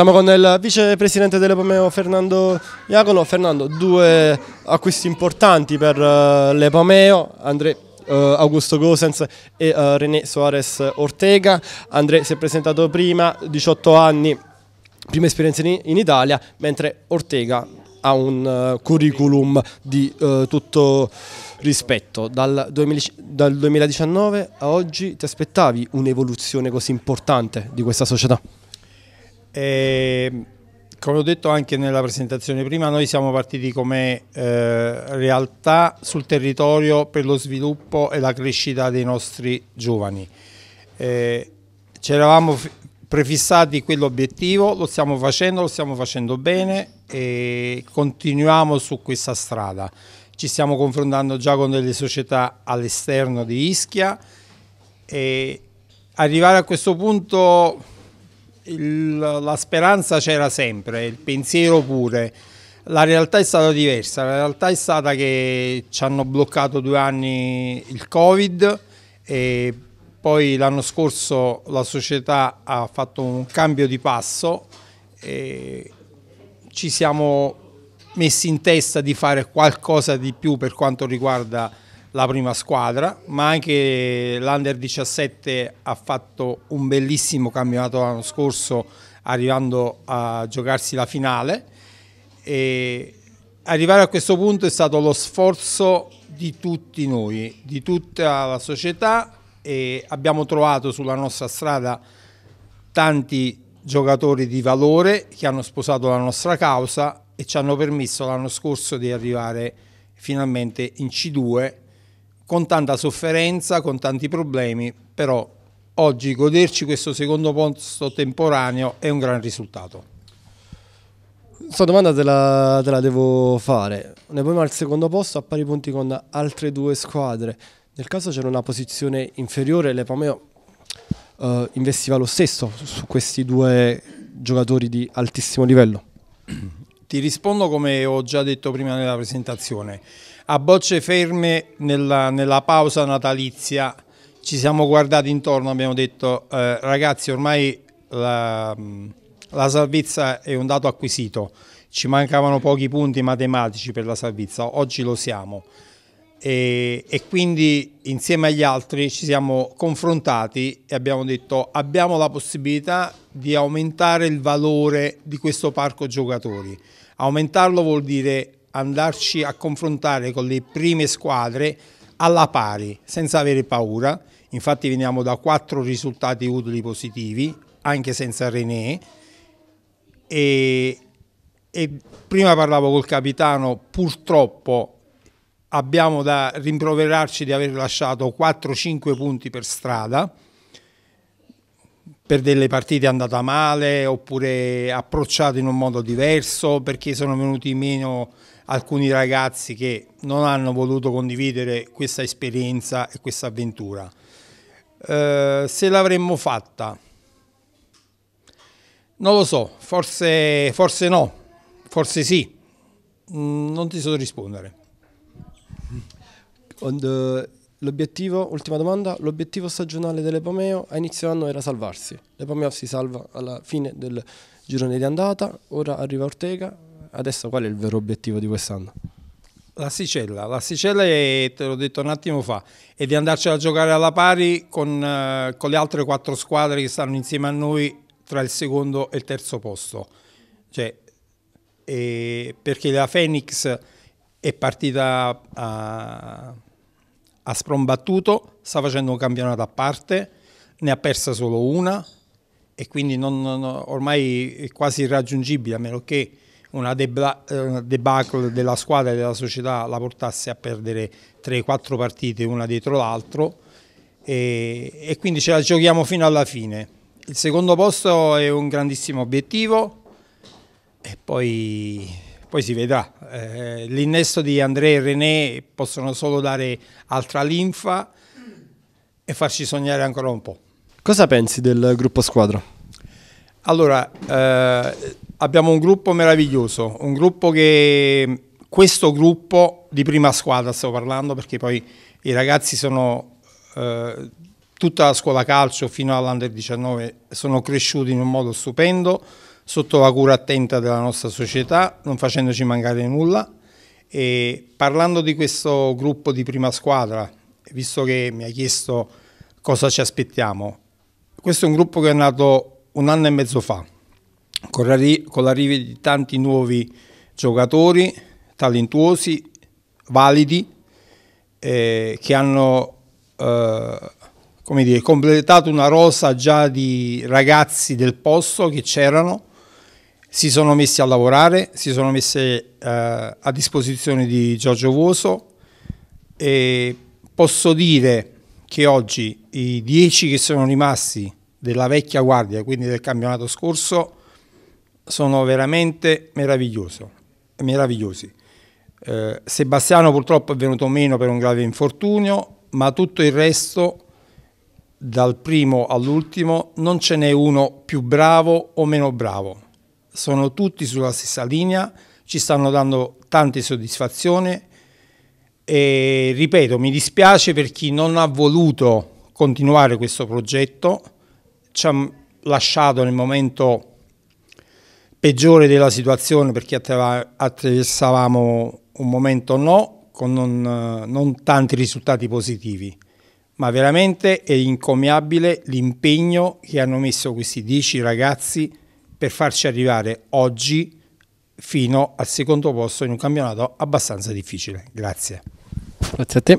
Siamo con il vicepresidente dell'Epomeo Fernando Iacono. Fernando, due acquisti importanti per uh, l'Epomeo, André uh, Augusto Gosens e uh, René Soares Ortega. André si è presentato prima, 18 anni, prima esperienza in, in Italia, mentre Ortega ha un curriculum di tutto rispetto. Dal, 2000, dal 2019 a oggi ti aspettavi un'evoluzione così importante di questa società? E, come ho detto anche nella presentazione prima, noi siamo partiti come eh, realtà sul territorio per lo sviluppo e la crescita dei nostri giovani. Eh, ci eravamo prefissati quell'obiettivo, lo stiamo facendo, lo stiamo facendo bene e continuiamo su questa strada. Ci stiamo confrontando già con delle società all'esterno di Ischia e arrivare a questo punto il, la speranza c'era sempre, il pensiero pure. La realtà è stata diversa, la realtà è stata che ci hanno bloccato due anni il Covid e poi l'anno scorso la società ha fatto un cambio di passo e ci siamo messi in testa di fare qualcosa di più per quanto riguarda la prima squadra, ma anche l'Under 17 ha fatto un bellissimo campionato l'anno scorso arrivando a giocarsi la finale. E arrivare a questo punto è stato lo sforzo di tutti noi, di tutta la società e abbiamo trovato sulla nostra strada tanti giocatori di valore che hanno sposato la nostra causa e ci hanno permesso l'anno scorso di arrivare finalmente in C2 con tanta sofferenza, con tanti problemi, però oggi goderci questo secondo posto temporaneo è un gran risultato. Questa domanda te la, te la devo fare. Ne poi al secondo posto a pari punti con altre due squadre. Nel caso c'era una posizione inferiore, l'Epameo uh, investiva lo stesso su questi due giocatori di altissimo livello. Ti rispondo come ho già detto prima nella presentazione a bocce ferme nella, nella pausa natalizia ci siamo guardati intorno, abbiamo detto eh, ragazzi ormai la, la salvezza è un dato acquisito, ci mancavano pochi punti matematici per la salvezza, oggi lo siamo. E, e, quindi insieme agli altri ci siamo confrontati e abbiamo detto abbiamo la possibilità di aumentare il valore di questo parco giocatori. Aumentarlo vuol dire andarci a confrontare con le prime squadre alla pari, senza avere paura. Infatti veniamo da quattro risultati utili positivi, anche senza René. E, e prima parlavo col capitano, purtroppo abbiamo da rimproverarci di aver lasciato 4-5 punti per strada per delle partite andate male oppure approcciate in un modo diverso perché sono venuti meno alcuni ragazzi che non hanno voluto condividere questa esperienza e questa avventura. Eh, se l'avremmo fatta, non lo so, forse, forse no, forse sì, mm, non ti so rispondere. L'obiettivo, ultima domanda, l'obiettivo stagionale dell'Epomeo a inizio anno era salvarsi. L'Epomeo si salva alla fine del girone di andata, ora arriva Ortega, adesso qual è il vero obiettivo di quest'anno? L'asticella, l'asticella è, te l'ho detto un attimo fa, è di andarci a giocare alla pari con, uh, con, le altre quattro squadre che stanno insieme a noi tra il secondo e il terzo posto. Cioè, e, perché la Phoenix è partita a, a sprombattuto, sta facendo un campionato a parte, ne ha persa solo una e quindi non, non, ormai è quasi irraggiungibile a meno che una debacle della squadra e della società la portasse a perdere 3-4 partite una dietro l'altro e, e, quindi ce la giochiamo fino alla fine. Il secondo posto è un grandissimo obiettivo e poi, poi si vedrà. Eh, L'innesto di André e René possono solo dare altra linfa e farci sognare ancora un po'. Cosa pensi del gruppo squadra? Allora, eh, abbiamo un gruppo meraviglioso, un gruppo che, questo gruppo di prima squadra sto parlando perché poi i ragazzi sono, eh, tutta la scuola calcio fino all'Under 19 sono cresciuti in un modo stupendo, sotto la cura attenta della nostra società, non facendoci mancare nulla. E parlando di questo gruppo di prima squadra, visto che mi hai chiesto cosa ci aspettiamo, questo è un gruppo che è nato un anno e mezzo fa, con l'arrivo di tanti nuovi giocatori talentuosi, validi, eh, che hanno eh, come dire, completato una rosa già di ragazzi del posto che c'erano, si sono messi a lavorare, si sono messi eh, a disposizione di Giorgio Vuoso e posso dire che oggi i dieci che sono rimasti della vecchia guardia, quindi del campionato scorso, sono veramente meravigliosi. Eh, Sebastiano purtroppo è venuto meno per un grave infortunio, ma tutto il resto, dal primo all'ultimo, non ce n'è uno più bravo o meno bravo. Sono tutti sulla stessa linea, ci stanno dando tante soddisfazioni e ripeto, mi dispiace per chi non ha voluto continuare questo progetto, ci ha lasciato nel momento peggiore della situazione perché attraversavamo un momento no, con non, non tanti risultati positivi, ma veramente è incommiabile l'impegno che hanno messo questi dieci ragazzi per farci arrivare oggi fino al secondo posto in un campionato abbastanza difficile. Grazie. Grazie a te.